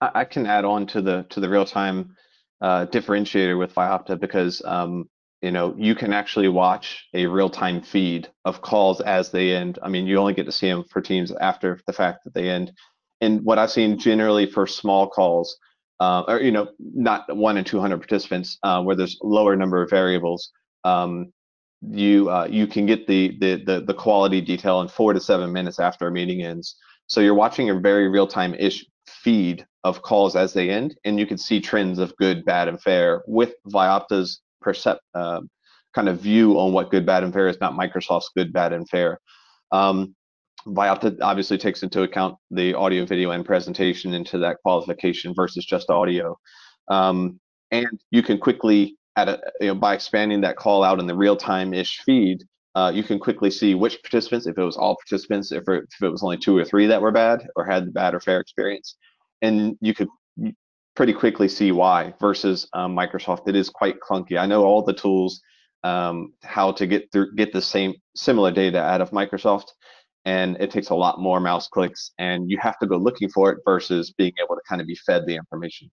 I, can add on to the to the real time uh, differentiator with Vyopta because um, you know you can actually watch a real time feed of calls as they end. I mean, you only get to see them for teams after the fact that they end. And what I've seen generally for small calls, uh, or you know, not one in 200 participants, uh, where there's lower number of variables, um, you uh, you can get the, the the the quality detail in four to seven minutes after a meeting ends. So you're watching a very real time ish feed of calls as they end, and you can see trends of good, bad, and fair with Vyopta's percept uh, kind of view on what good, bad, and fair is, not Microsoft's good, bad, and fair. Um, Vyopta obviously takes into account the audio, video, and presentation into that qualification versus just audio. Um, and you can quickly, at a, you know, by expanding that call out in the real-time-ish feed, uh, you can quickly see which participants, if it was all participants, if it, if it was only two or three that were bad or had the bad or fair experience, and you could pretty quickly see why. Versus um, Microsoft, it is quite clunky. I know all the tools um, how to get through get the same similar data out of Microsoft, and it takes a lot more mouse clicks and you have to go looking for it versus being able to kind of be fed the information